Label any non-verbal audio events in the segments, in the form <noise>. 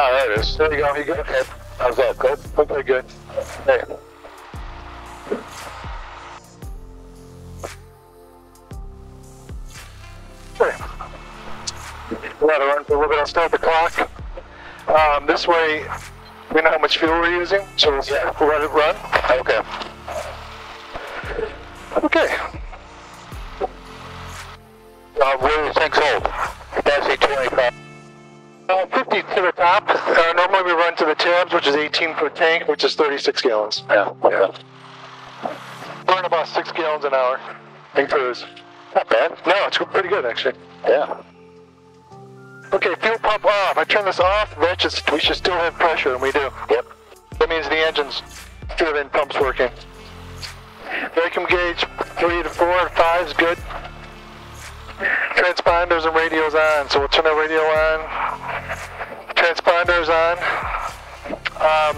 Oh, there it is. There you go. You good? Okay. How's that? Good? Okay, good. Hey. Okay. We're gonna run for a little bit. I'll start the clock. Um, this way, we know how much fuel we're using, so we'll Yeah. let it run. Okay. Okay. Uh, where do you think's hold? Capacity 25. Uh, 50 to the top. Uh, normally we run to the tabs, which is 18 foot tank, which is 36 gallons. Yeah. Okay. Burn about six gallons an hour in cruise. Not bad. No, it's pretty good actually. Yeah. Okay, fuel pump off. I turn this off. That just we should still have pressure, and we do. Yep. That means the engine's driven, pump's working. Vacuum gauge three to four and five is good. Transponders and radios on, so we'll turn our radio on. Transponders on. Um,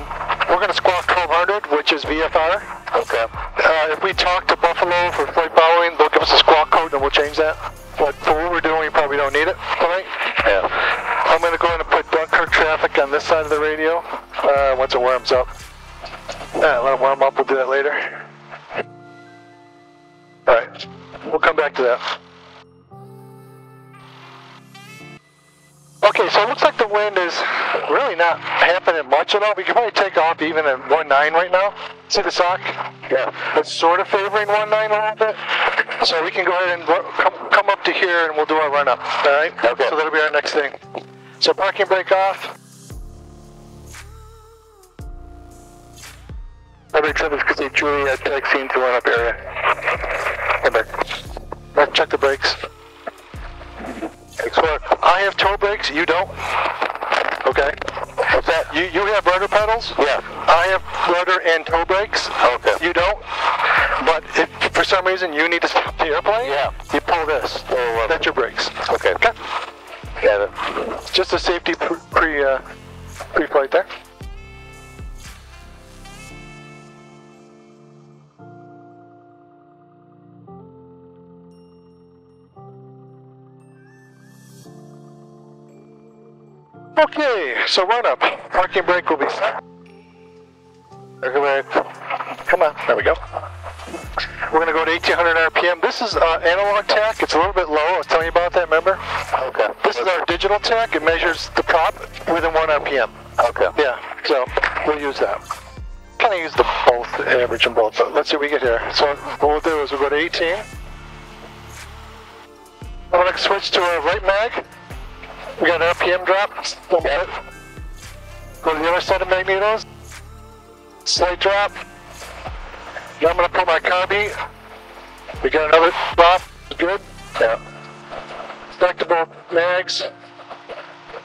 we're going to squawk 1200, which is VFR. Okay. Uh, if we talk to Buffalo for flight following, they'll give us a squawk code and we'll change that. But for what we're doing, we probably don't need it tonight. Yeah. I'm going to go in and put Dunkirk traffic on this side of the radio uh, once it warms up. Yeah, let it warm up. We'll do that later. All right. We'll come back to that. Okay, so it looks like the wind is really not happening much at all. We can probably take off even at 1.9 right now. See the sock? Yeah. It's sort of favoring 1.9 a little bit. So we can go ahead and come, come up to here and we'll do our run up. All right? Okay. So that'll be our next thing. So parking brake off. Every trip is see Juliet taxiing to run up area. Hey, brake. Let's check the brakes. I have toe brakes. You don't. Okay. What's that? You you have rudder pedals. Yeah. I have rudder and toe brakes. Okay. You don't. But if for some reason you need to stop the airplane, Yeah. you pull this. uh, That's your brakes. Okay. Okay. Got it. Just a safety pre pre, uh, pre-flight there. Okay, so run up. Parking brake will be set. Come on, there we go. We're gonna go to 1800 RPM. This is uh, analog tach. It's a little bit low. I was telling you about that. Remember? Okay. This is our digital tach. It measures the prop within one RPM. Okay. Yeah, so we'll use that. Kind of use the both, average and both. But let's see what we get here. So what we'll do is we'll go to 18. I'm gonna switch to our right mag. We got an RPM drop. Double. Go to the other side of magnetos. Slight drop. Now I'm gonna put my carby. We got another drop. Good. Yeah. Stackable mags.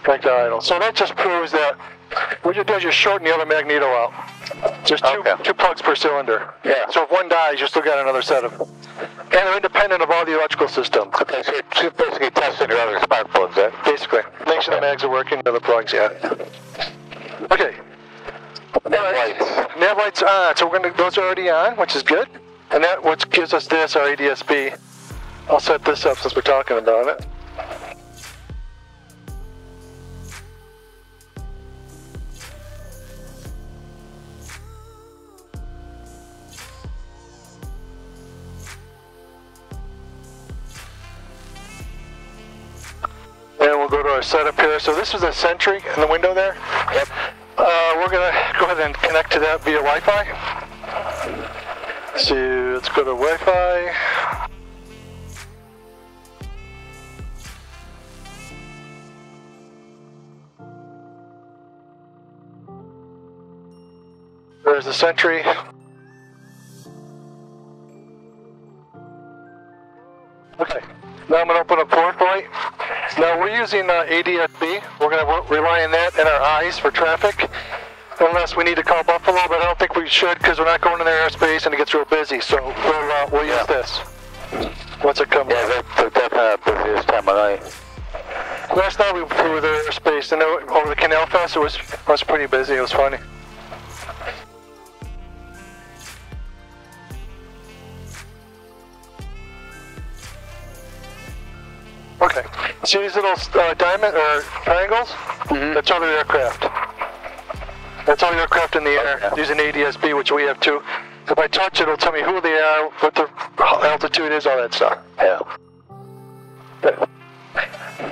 Back to idle. So that just proves that what you do is you shorten the other magneto out. Just two, Okay. two plugs per cylinder. Yeah. So if one dies, you still got another set of. And they're independent of all the electrical system. Okay, so you're basically testing your other spark plugs, then? Basically, make sure the mags are working, the other plugs, yeah. Okay. Nav lights. Nav lights on, so we're gonna. Those are already on, which is good. And that what gives us this, our ADSB. I'll set this up since we're talking about it. To our setup here. So this is a Sentry in the window there. Yep. Uh, we're gonna go ahead and connect to that via Wi-Fi. So let's go to Wi-Fi. There's the Sentry. Okay. Now I'm gonna open up ForeFlight. Now we're using uh, ADSB. We're going to rely on that and our eyes for traffic, unless we need to call Buffalo. But I don't think we should because we're not going in their airspace and it gets real busy. So we'll uh, we'll use Yeah. this. What's it come? Yeah, that's not busy this time of night. Last night we flew their airspace and over the Canal Fest. It was it was pretty busy. It was funny. Okay. See these little uh, diamond or triangles? Mm -hmm. That's other aircraft. That's other aircraft in the air Okay. using ADSB, which we have too. If I touch it, it'll tell me who they are, what the altitude is, all that stuff. Yeah.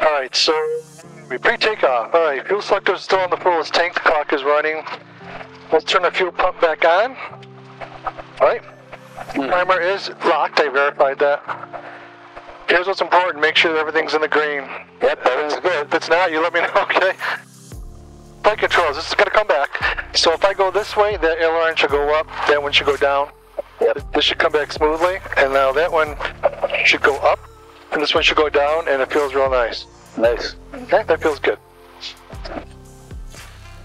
All right, so we pre-takeoff. All right, fuel selector is still on the fullest tank. The clock is running. Let's turn the fuel pump back on. All right. Primer is locked. I verified that. Here's what's important. Make sure that everything's in the green. Yep, everything's good. If it's not, you let me know, <laughs> okay? Flight controls, this is going to come back. So if I go this way, that aileron should go up, that one should go down. Yep. This should come back smoothly, and now that one should go up, and this one should go down, and it feels real nice. Nice. Okay, that feels good.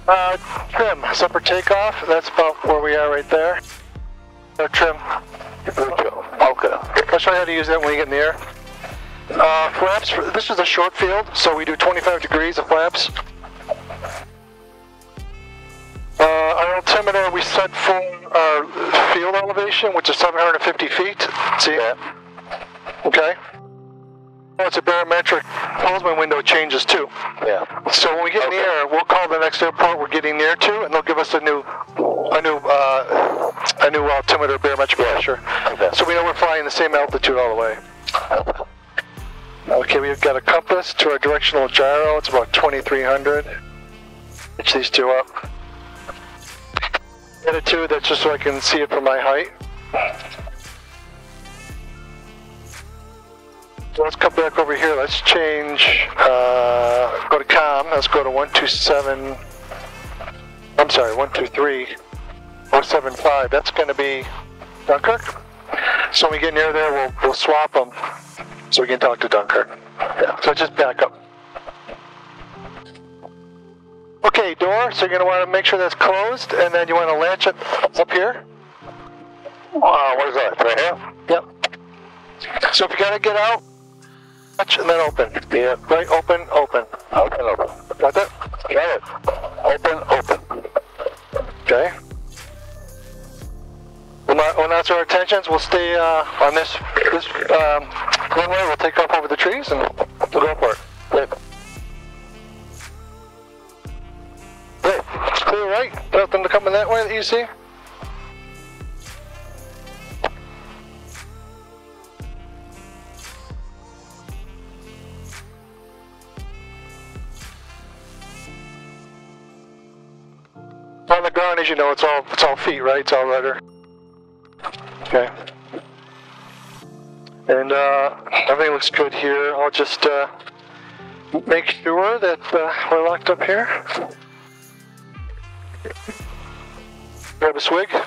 Uh, trim, so for takeoff, that's about where we are right there. Uh, trim. Okay. I'll show you how to use that when you get in the air. Uh, flaps, for, this is a short field, so we do 25 degrees of flaps. Uh, our altimeter we set for our field elevation, which is 750 feet. See? that? Okay. Oh, it's a barometric. Kollsman window changes too. Yeah. So when we get in the air, we'll call the next airport we're getting near to, and they'll give us a new, a new, uh, a new altimeter barometric pressure. Okay. So we know we're flying the same altitude all the way. Okay, we've got a compass to our directional gyro. It's about 2300. Pitch these two up. Attitude, that's just so I can see it from my height. So let's come back over here. Let's change, uh, go to com. Let's go to 127. I'm sorry, 123. 075. That's going to be Dunkirk. So when we get near there, we'll, we'll swap them so we can talk to Dunkirk. Yeah. So just back up. Okay, door. So you're going to want to make sure that's closed, and then you want to latch it up here. Uh, what is that? Right here? Yep. So if you got to get out, latch and then open. Yeah. Right, open, open. Open, open. Got that? Got it. Open, open. Okay. When, that- when that's our intentions, we'll stay uh, on this this um, runway. We'll take off over the trees and we'll go for it. Great. It's clear, right? Nothing to come in that way that you see? On the ground, as you know, it's all it's all feet, right? It's all rudder. Okay. And uh, everything looks good here. I'll just uh, make sure that uh, we're locked up here. Grab a swig. Me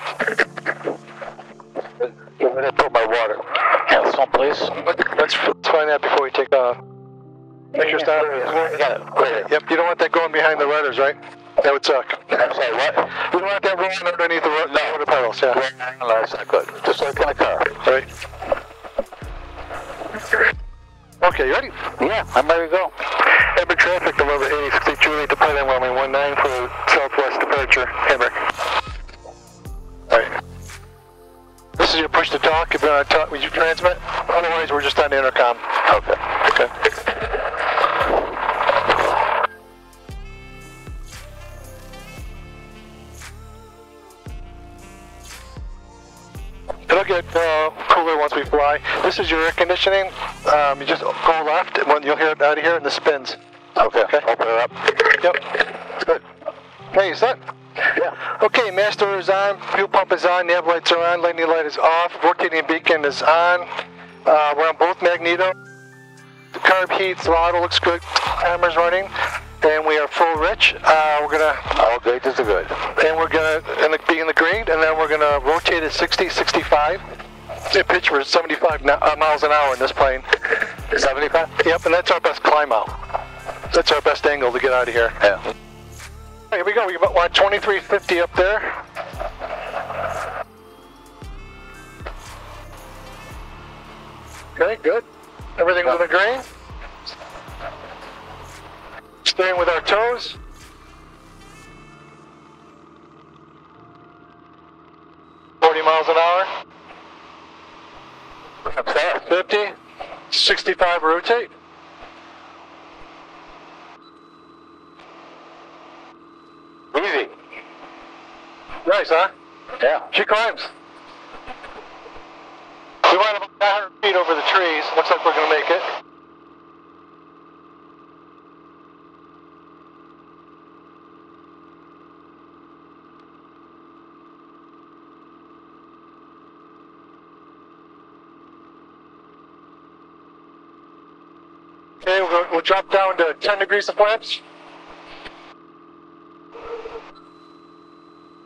that put my water. Yeah, some place. Let's, let's find that before we take off. Make sure it's not. Got it. Yep, you don't want that going behind the rudders, right? That would suck. I'm sorry, what? You don't want that rolling underneath the rudder no. pedals, yeah. That's not good. Just like in a car. All right. Okay, you ready? Yeah, I'm ready to go. Hamburg traffic, deliver 8060 Juliet to Pilot Wyoming 19 for southwest departure, Hamburg. Alright. This is your push to talk. If you want to talk, would you transmit? Otherwise, we're just on the intercom. Okay. Okay. It'll get uh, cooler once we fly. This is your air conditioning. Um, you just go left, and when you'll hear it out of here, and the spins. Okay. Okay. Open it up. Yep. Good. Okay, you set? Yeah. Okay, master is on, fuel pump is on, nav lights are on, landing light is off, rotating beacon is on. Uh, we're on both magneto. The carb heat, throttle looks good, timer's running, and we are full rich. Uh, we're gonna, All. This is good. and we're gonna the, be in the green, and then we're gonna rotate at 60, 65. The pitch for 75 uh, miles an hour in this plane. 75? Yep, and that's our best climb out. That's our best angle to get out of here. Yeah. Here we go. We got 2350 up there. Okay, good. Everything's in the green. Staying with our toes. Forty miles an hour. 50, 65 rotate. Easy. Nice, huh? Yeah. She climbs. We went about 100 feet over the trees. Looks like we're going to make it. We'll, we'll drop down to 10 degrees of flaps.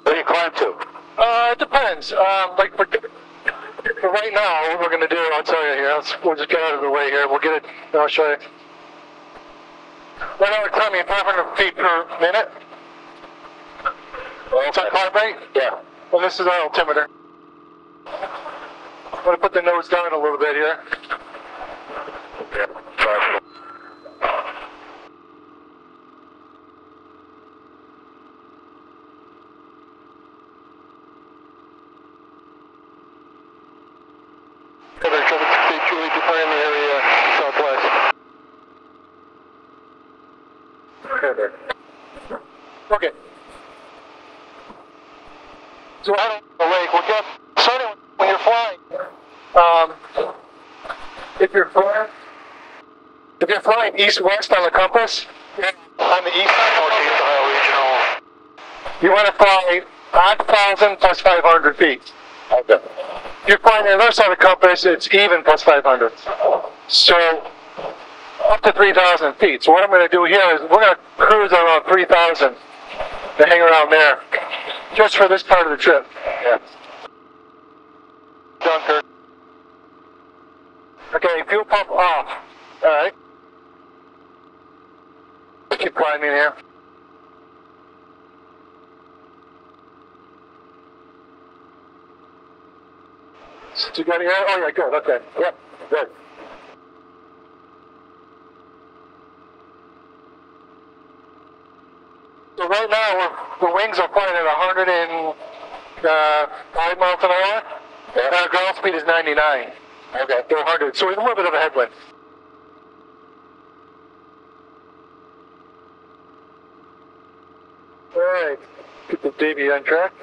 Where do you climb to? Uh, it depends. Um, like for, for right now, what we're gonna do, I'll tell you here. Let's, we'll just get out of the way here. We'll get it. I'll show you. Right now, we're climbing 500 feet per minute. Is that climb rate? Yeah. Well, this is our altimeter. I'm gonna put the nose down a little bit here. Yeah. Sorry. Cover 70 feet, Julie, define the area southwest. Okay. So out on the lake, we'll get, so anyway, when you're flying, um, if you're flying, if you're flying east-west on the compass, on the east side, Northeast Ohio Regional. you want to fly 5,000 plus 500 feet. Okay. You're flying the other side of the compass, it's even plus 500. So, up to 3,000 feet. So what I'm going to do here is we're going to cruise around 3,000 to hang around there, just for this part of the trip. Yeah. Dunkirk. Okay, fuel pump off. All right. Keep climbing here. So you got here? Oh yeah, good. Okay. Yep. Good. So right now we're, the wings are flying at 105 uh, miles an hour. And our ground speed is 99. Okay. They're 100. So we have a little bit of a headwind. All right. Get the DB on track.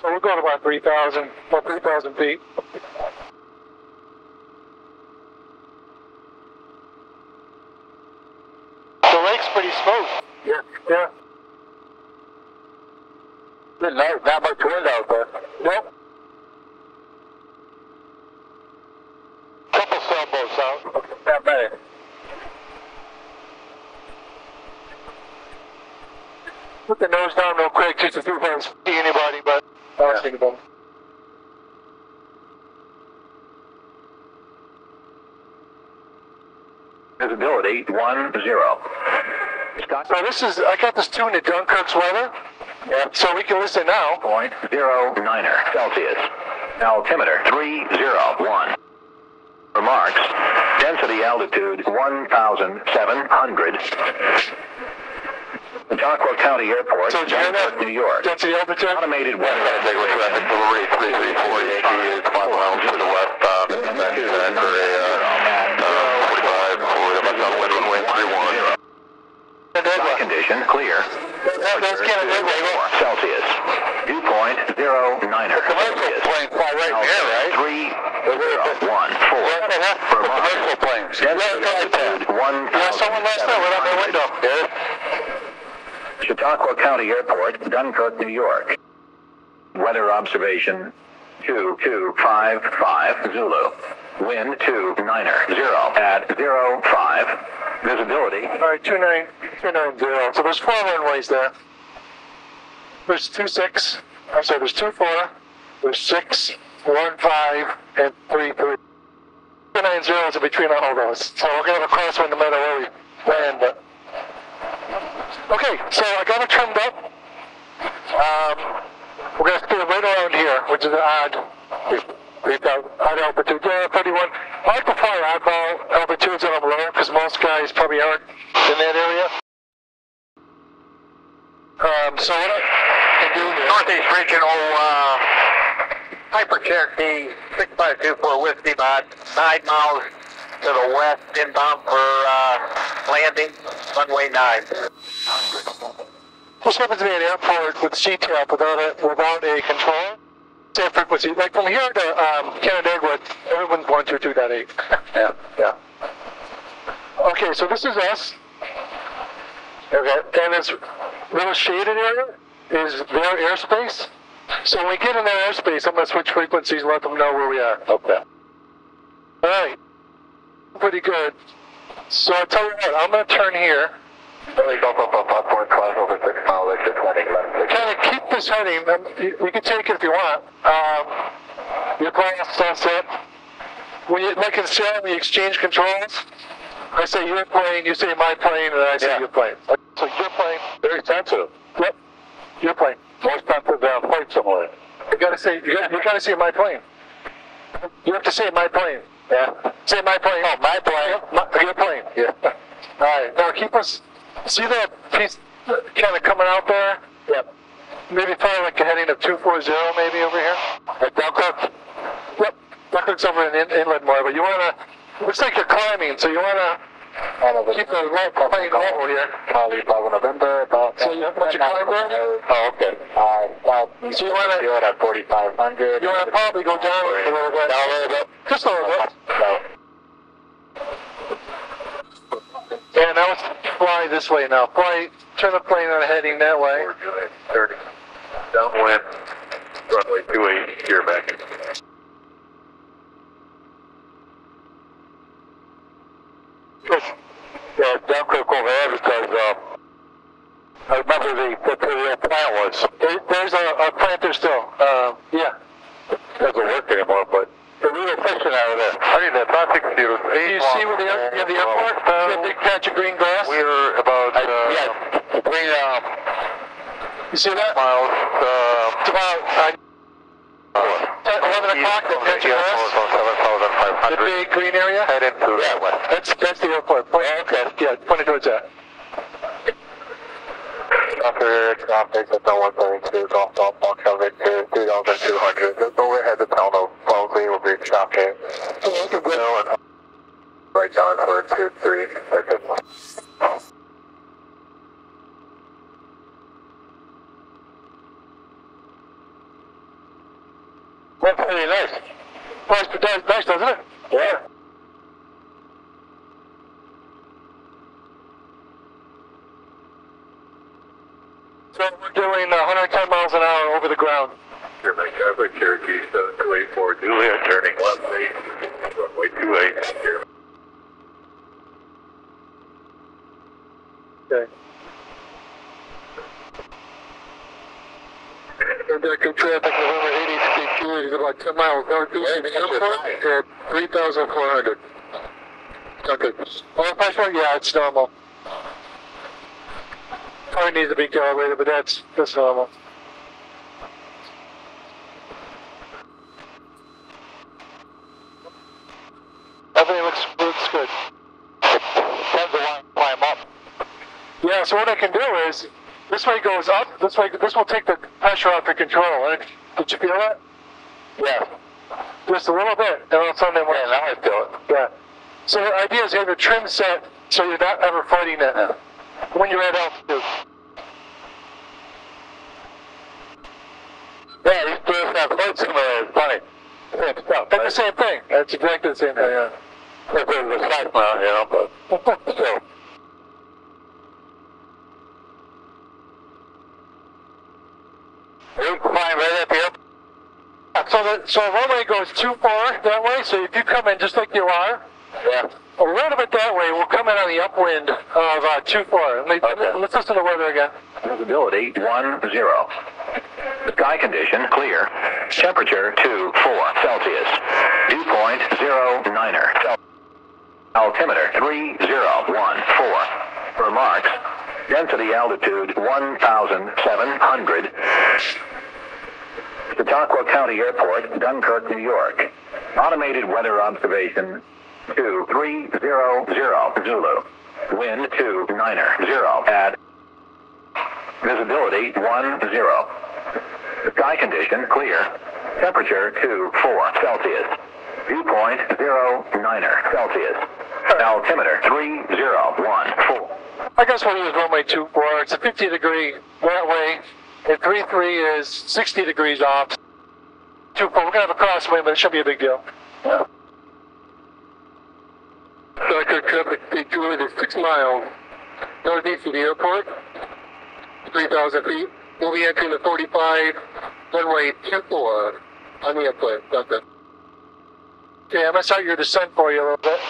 So we're going about 3,000, about 3,000 feet. The lake's pretty smooth. Yeah. Yeah. There's not much wind out there. Nope. Couple sailboats out. That many. Put the nose down real quick just to see if I can see anybody, but I don't see anybody. Visibility one zero. Scott So this is, I got this tuned to Dunkirk's weather. Yeah. So we can listen now. point zero niner Celsius. Altimeter three zero one. Remarks. Density altitude one thousand seven hundred. Chautauqua County Airport, So did you hear? New York. Density altitude? Automated weather. traffic delivery 334 Yankee is 5 miles to the west. Uh, and then for a uh, 45 for the southwind runway 31. Sky condition clear. That, that's Canada. Celsius. Dew point zero niner. commercial plane fly right in here, right? Three zero one four. Vermont. Commercial planes. Density Yeah, altitude one Yeah, someone last night right out my window. Chautauqua County Airport, Dunkirk, New York. Weather observation 2255 Zulu. Wind 29er 0 at 05. Visibility All right, two nine, two nine zero. So there's four runways there. There's two six. I'm sorry, there's two four. There's six, one five, and three three. Two nine zeros are between all those. So we're gonna have a crosswind no matter where we land. But okay, so I got it trimmed up. Um, we're gonna stay right around here, which is an odd. We've got odd altitude. Yeah, 31. I like to oddball altitudes when I'm lower because most guys probably aren't in that area. Um, so what I can do here. Northeast Regional, uh, Piper Cherokee 6524 Whiskey, about 9 miles to the west, inbound for uh, landing, runway 9. What's happens to be an airport with CTAF without a, without a control? Same frequency. Like from here to um, Canandaigua, everyone's 122.8. <laughs> Yeah. Yeah. Okay, so this is us. Okay, and this little shaded area is their airspace. So when we get in their airspace, I'm going to switch frequencies and let them know where we are. Okay. All right. Pretty good. So I tell you what, I'm going to turn here. Kind of keep this heading. Um, you, you can take it if you want. Um, your plan is set. When you, like in we exchange controls. I say your plane, you say my plane, and I say Yeah. your plane. So your plane. Very sensitive. Yep. Your plane. More sensitive flight simulator. You gotta say, you gotta, you gotta say my plane. You have to say my plane. Yeah. Say my plane. Oh, my plane. My, your plane. Yeah. All right. Now keep us. See that piece kind of coming out there? Yep. Maybe probably like a heading of 240 maybe over here. At Dunkirk? Yep. Dunkirk's over in, in inland more, but you want to, looks like you're climbing, so you want to keep the right plane level here. Charlie Bravo November about. So you, once you climb there, Oh, okay. Uh, well, so you want to, it at forty five hundred. you want to probably go down a little bit. Down a little bit. Just a little bit. No. And now let's fly this way now. Fly, turn the plane on heading that way. We're doing thirty. Downwind. Runway two eight. Gear back. Yeah, Dunkirk over there because um, I remember the what the plant was. There, there's a, a plant there still. Uh, yeah. Doesn't work anymore, but they're really efficient out of there. I need that traffic computer. Do you see where the, air- yeah, the airport? Uh, the big patch of green grass? We're about uh, yes. three um, You see that? miles. Um, It's about uh, 10, 11 o'clock. The Yeah, grass. about seven thousand five The big green area. Head into that way. That's that's the airport. Point, okay. Yeah, pointing towards that. After traffic at the 132 Golf Ball coverage to 3,200. Just overhead the town of Wellesley will be traffic. Oh, right down for 2 3 seconds. 1,400. Okay. Oil pressure? Yeah, it's normal. Probably needs to be calibrated, but that's, that's normal. Everything looks, looks good. Have the line climb up. Yeah, so what I can do is, this way goes up, this way, this will take the pressure off the control, right? Did you feel that? Yeah. Just a little bit, and all of a sudden it went. Yeah, now I feel it. Yeah. So the idea is you have your trim set so you're not ever fighting that when you're at altitude. Yeah, these birds have flight simulators. Funny. Same stuff. That's the same thing. That's exactly the same thing, yeah. If it was a snack now, you know, but still. You climb right at the airport. So the so the runway goes too far that way. So if you come in just like you are, Yeah. a little bit that way, we'll come in on the upwind of uh, too far. Let Okay. Let's listen to the weather again. Visibility 1 0. Sky condition clear. Temperature 2 4 Celsius. Dew point 0 9er. Altimeter 3 0 1 4. Remarks. Density altitude 1,700. Chautauqua County Airport, Dunkirk, New York. Automated weather observation 2300 Zulu. Wind 2 9er 0 at Visibility 1 0. Sky condition clear. Temperature 2 4 Celsius. Dew point zero niner Celsius. Altimeter three zero one four. I guess we'll use runway 24. It's a 50 degree runway. way, and 33 is 60 degrees off. 24. We're gonna have a crosswind, but it shouldn't be a big deal. Dr. traffic is six miles northeast of the airport, 3,000 feet. We'll be entering the 45 runway 24 on the airplane. Doctor. Okay, I'm gonna start your descent for you a little bit.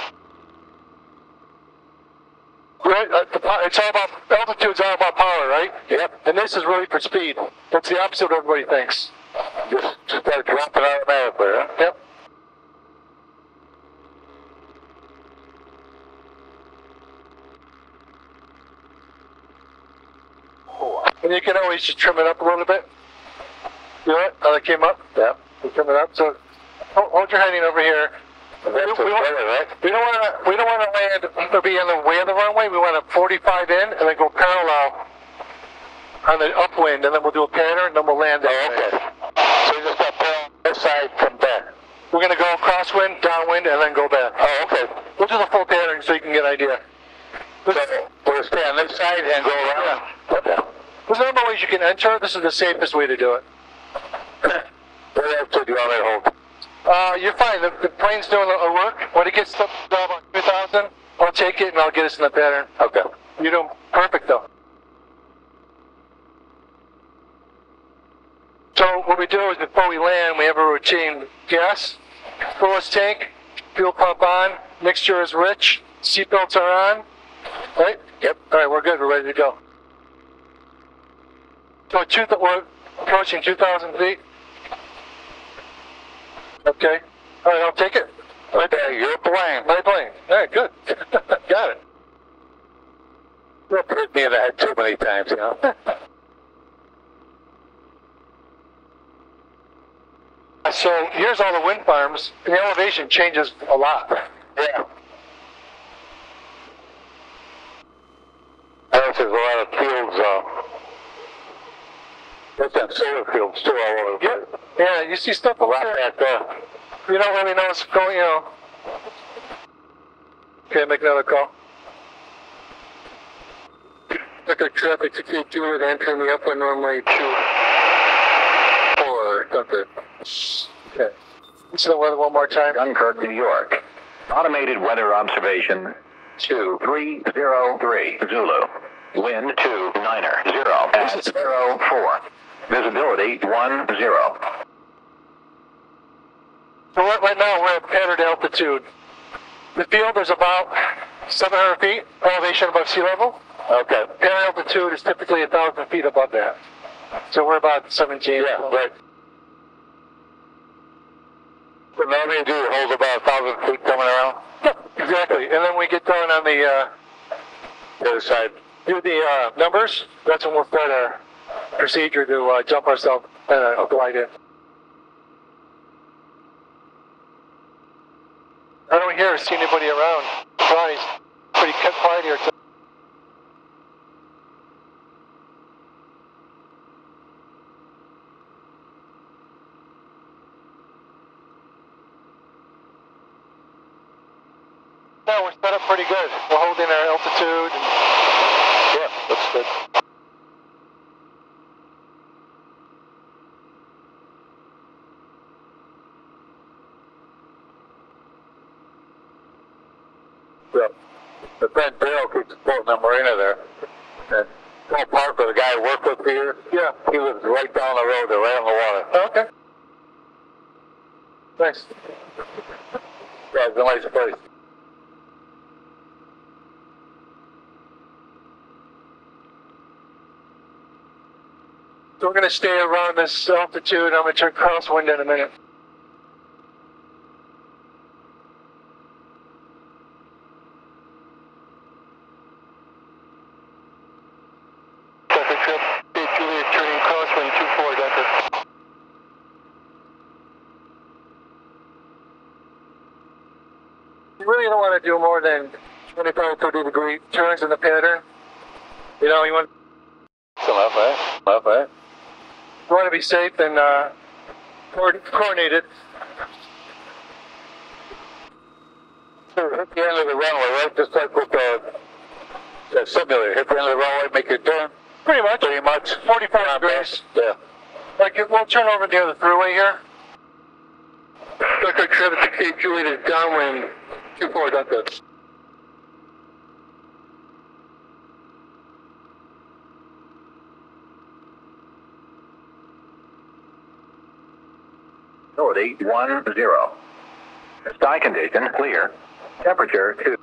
Right, uh, it's all about altitude's all about power, right? Yep. And this is really for speed. That's the opposite of what everybody thinks. Just start dropping automatically, huh? Yep. And you can always just trim it up a little bit. You know it? How that came up? Yep. You trim it up. So hold, hold your heading over here. We, what's we, want, we don't want to. We don't want to land or be in the way of the runway. We want to 45 in and then go parallel on the upwind, and then we'll do a pattern, and then we'll land. Oh, that way. okay. So you just got on this side from there. We're gonna go crosswind, downwind, and then go back. Oh, okay. We'll do the full pattern so you can get an idea. So we'll stay on this side and go around. Okay. There's a number of ways you can enter. This is the safest way to do it. <laughs> Else do you want to hold? Uh, you're fine. The, the plane's doing the work. When it gets up to about 2,000, I'll take it and I'll get us in the pattern. Okay. You're doing perfect though. So what we do is before we land, we have a routine gas, fullest tank, fuel pump on, mixture is rich, seatbelts are on, right? Yep. All right, we're good. We're ready to go. So two, we're approaching 2,000 feet. Okay. All right, I'll take it. Right there. You're playing. My plane. All right, good. <laughs> Got it. You've hit me in the head too many times, you know. <laughs> So here's all the wind farms. The elevation changes a lot. Yeah. There's a lot of fields, uh, there's some solar fields too all over the Yeah. You see stuff A over lot there. back there. You don't really know what's going. You know. Okay, make another call. Dr. traffic to keep 62 is entering the upwind runway 2. Four, Dr. Okay. So the weather one more time. Dunkirk, New York. Automated weather observation 2303 Zulu. Wind 2 niner 0 at 04. Visibility 10. So right, now we're at patterned altitude. The field is about 700 feet elevation above sea level. Okay. Pattern altitude is typically 1,000 feet above that. So we're about 17. Yeah, right. So now we do hold about a thousand feet coming around Yep, exactly. And then we get down on the uh, the other side. do the uh, numbers. That's when we'll start our procedure to uh, jump ourselves and uh, glide in. I don't hear or see anybody around. Surprised. Pretty kept quiet here. No, we're set up pretty good. We're holding our altitude. And, yeah, looks good. Yeah. The Ben Barrel keeps quoting the marina there. And Paul Parker, the guy I worked with here, Yeah. he lives right down the road there, right on the water. Okay. Yeah, it's a nice. So we're going to stay around this altitude. I'm going to turn crosswind in a minute. 125, 30 degree turns in the pattern. You know, you want Come up, right, Up, right. You want to be safe and uh, coordinated. Hit the end of the runway, right? Just like with the, the simulator. Hit the end of the runway, make your turn. Pretty much. Pretty much. 45 degrees. Yeah. Like it, we'll turn over near the thruway here. Dr. 768 Juliet is downwind 24 Delta. Visibility 1 0. Sky condition clear. Temperature 2.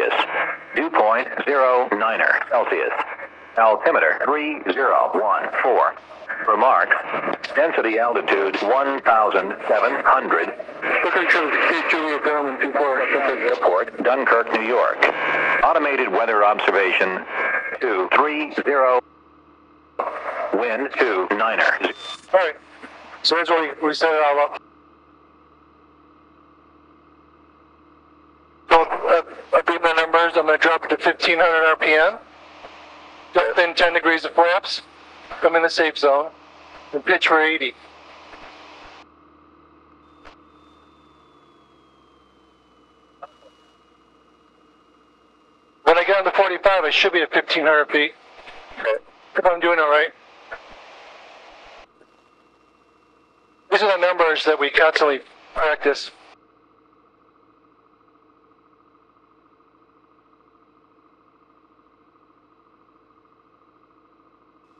Yes. Dew point 0 9er Celsius. Altimeter 3014. Remarks. Density altitude 1,700. Dunkirk traffic to Cape Juliet downwind 24 Dunkirk. Airport, Dunkirk, New York. Automated weather observation 230. Wind 2 9er. All right. So here's where we, set it all up. So I beat my numbers. I'm going to drop it to 1500 RPM. Within 10 degrees of flaps. I'm in the safe zone. And pitch for 80. When I get on the 45, I should be at 1500 feet. If I'm doing it right. These are the numbers that we constantly practice.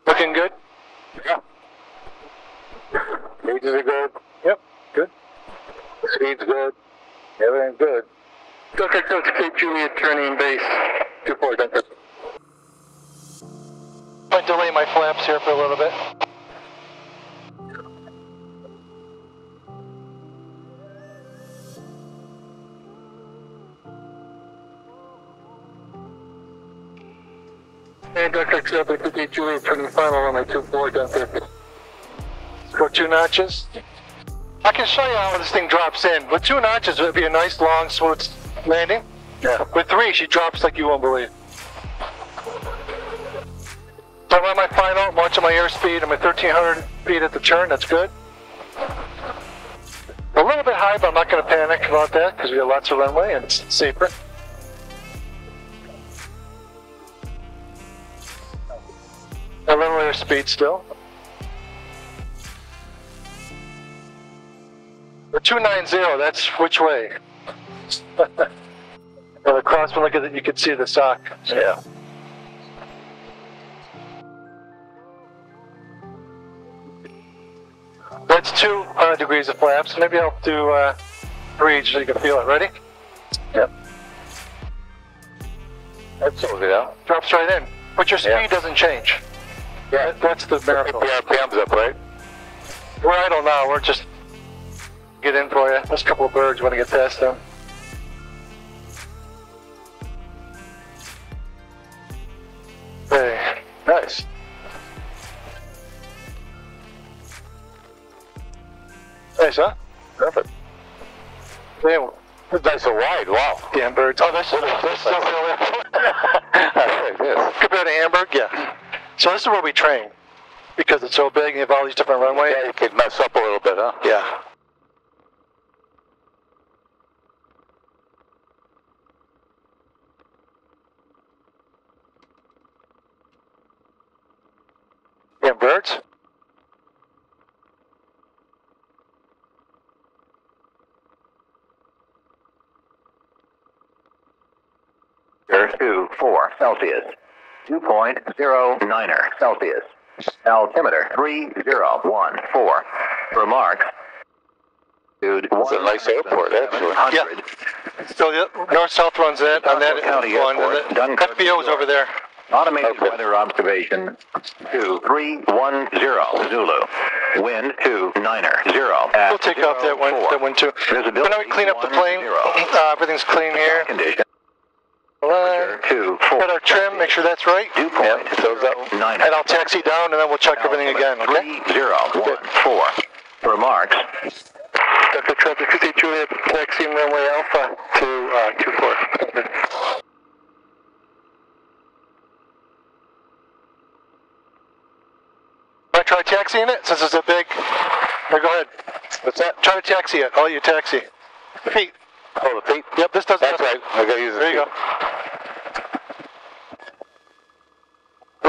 Looking good? Yeah. Gauges are good. Yep, good. Speed's good. Everything's good. Traffic to Cape Juliet turning base 24 Dunkirk. Might delay my flaps here for a little bit. And Dunkirk traffic to Cape Juliet turning final runway 24 Dunkirk. Go two notches. I can show you how this thing drops in. With two notches, it would be a nice, long, smooth landing. Yeah. With three, she drops like you won't believe. So I'm at my final, watching my airspeed. I'm at 1,300 feet at the turn. That's good. A little bit high, but I'm not going to panic about that because we have lots of runway and it's safer. A little airspeed still. The 290, that's which way? <laughs> well, the crosswind, look at it, you can see the sock. Yeah. That's two uh, degrees of flaps. Maybe I'll do uh, three so you can feel it. Ready? Yep. That's it out. Drops right in. But your speed Yeah. doesn't change. Yeah. That- That's the miracle. RPM's up, right? We're idle now. We're just get in for you. There's a couple of birds. Want to get past them? Hey, nice. Nice, huh? Perfect. Damn, It's nice and wide. Wow. damn birds. Oh, <laughs> <laughs> this, this, yes. compared to Hamburg, yeah. So this is where we train because it's so big and you have all these different runways. Yeah, it could mess up a little bit, huh? Yeah. Yeah, birds. 2 4 Celsius. Dew point 09er Celsius. Altimeter 3014. Remarks. Dude, It's a nice airport, actually. Yeah. So the north south runs that on that County one, and Airport, the Dunkirk, FBO's New over there. Automated Okay. weather observation 2310 Zulu. Wind 2 9er 0. At We'll take off that one, that one too. Visibility But now we clean up the plane. Uh, everything's clean here. Condition 2 4. Got our trim. Make sure that's right. Dew point is that- 9er. And I'll taxi down, and then we'll check everything again. Okay. 3014. Remarks. Dr. Traffic 50 Juliet, taxiing runway Alpha to uh, 24. Want to try taxiing it since it's a big? Here, go ahead. What's that? Try to taxi it. I'll let you taxi. Feet. Oh, the feet? Yep, this doesn't. That's right. I gotta use the There you feet. go.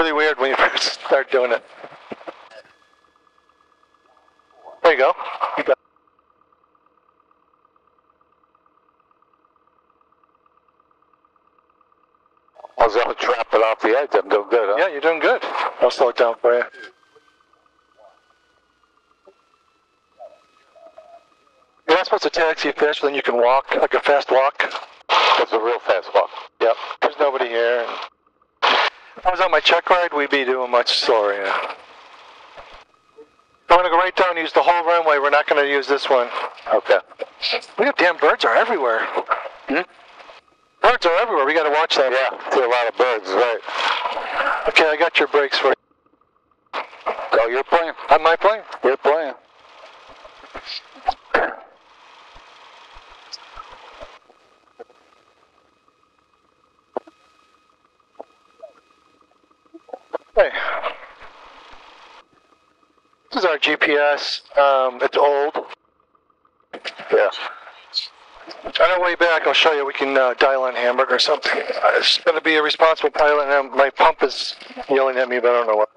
Really weird when you <laughs> first start doing it. There you go. You got- I was able to trap it off the edge. I'm doing good, huh? Yeah, you're doing good. I'll slow it down for you. You're not supposed to taxi fish, then you can walk, like a fast walk. That's a real fast walk. Yep. There's nobody here. If I was on my check ride, we'd be doing much slower, yeah. I'm gonna go right down and use the whole runway. We're not gonna use this one. Okay. We got damn birds are everywhere. Hmm? Birds are everywhere. We gotta watch that. Yeah, see a lot of birds, right. Okay, I got your brakes for you. Oh, you're playing. On my plane. You're playing. Hey. This is our GPS. Um, it's old. Yeah. On our way back, I'll show you. We can uh, dial in Hamburg or something. Uh, It's going to be a responsible pilot, and my pump is yelling at me, but I don't know what.